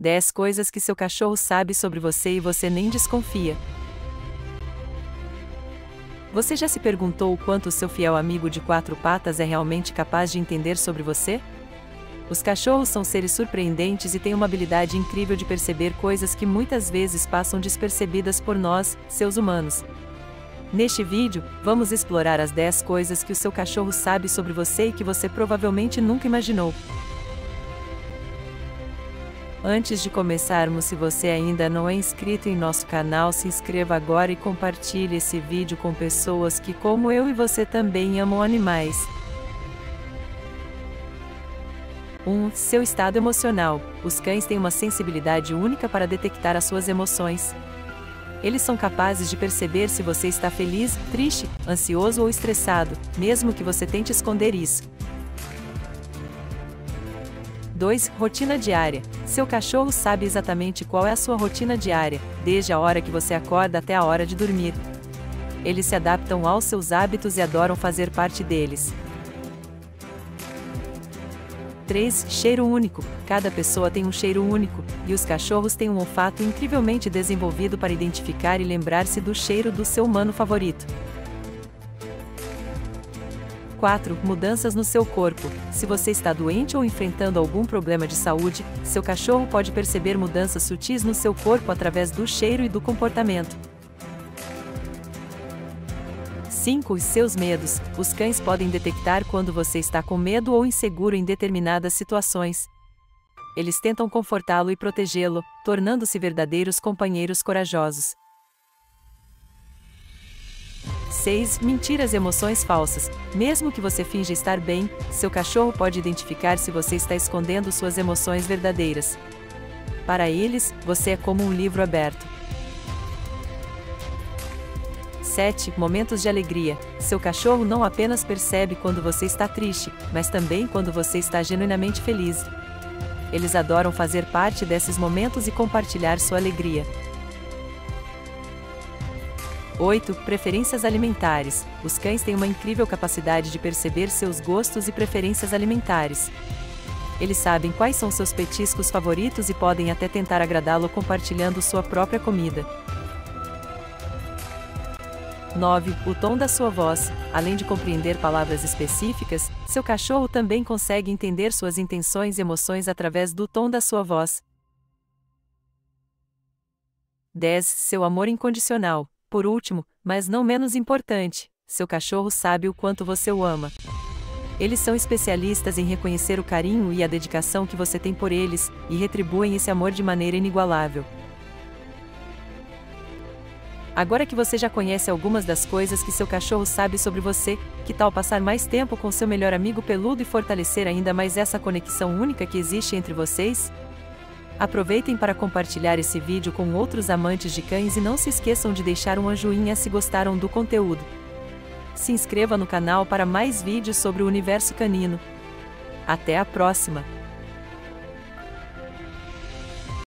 10 coisas que seu cachorro sabe sobre você e você nem desconfia. Você já se perguntou o quanto seu fiel amigo de quatro patas é realmente capaz de entender sobre você? Os cachorros são seres surpreendentes e têm uma habilidade incrível de perceber coisas que muitas vezes passam despercebidas por nós, seus humanos. Neste vídeo, vamos explorar as 10 coisas que o seu cachorro sabe sobre você e que você provavelmente nunca imaginou. Antes de começarmos, se você ainda não é inscrito em nosso canal, se inscreva agora e compartilhe esse vídeo com pessoas que, como eu e você, também amam animais. 1. Um, seu estado emocional. Os cães têm uma sensibilidade única para detectar as suas emoções. Eles são capazes de perceber se você está feliz, triste, ansioso ou estressado, mesmo que você tente esconder isso. 2. Rotina diária. Seu cachorro sabe exatamente qual é a sua rotina diária, desde a hora que você acorda até a hora de dormir. Eles se adaptam aos seus hábitos e adoram fazer parte deles. 3. Cheiro único. Cada pessoa tem um cheiro único, e os cachorros têm um olfato incrivelmente desenvolvido para identificar e lembrar-se do cheiro do seu humano favorito. 4. Mudanças no seu corpo. Se você está doente ou enfrentando algum problema de saúde, seu cachorro pode perceber mudanças sutis no seu corpo através do cheiro e do comportamento. 5. Os seus medos. Os cães podem detectar quando você está com medo ou inseguro em determinadas situações. Eles tentam confortá-lo e protegê-lo, tornando-se verdadeiros companheiros corajosos. 6. Mentiras emoções falsas. Mesmo que você finja estar bem, seu cachorro pode identificar se você está escondendo suas emoções verdadeiras. Para eles, você é como um livro aberto. 7. Momentos de alegria. Seu cachorro não apenas percebe quando você está triste, mas também quando você está genuinamente feliz. Eles adoram fazer parte desses momentos e compartilhar sua alegria. 8. Preferências alimentares. Os cães têm uma incrível capacidade de perceber seus gostos e preferências alimentares. Eles sabem quais são seus petiscos favoritos e podem até tentar agradá-lo compartilhando sua própria comida. 9. O tom da sua voz. Além de compreender palavras específicas, seu cachorro também consegue entender suas intenções e emoções através do tom da sua voz. 10. Seu amor incondicional. Por último, mas não menos importante, seu cachorro sabe o quanto você o ama. Eles são especialistas em reconhecer o carinho e a dedicação que você tem por eles, e retribuem esse amor de maneira inigualável. Agora que você já conhece algumas das coisas que seu cachorro sabe sobre você, que tal passar mais tempo com seu melhor amigo peludo e fortalecer ainda mais essa conexão única que existe entre vocês? Aproveitem para compartilhar esse vídeo com outros amantes de cães e não se esqueçam de deixar um joinha se gostaram do conteúdo. Se inscreva no canal para mais vídeos sobre o universo canino. Até a próxima!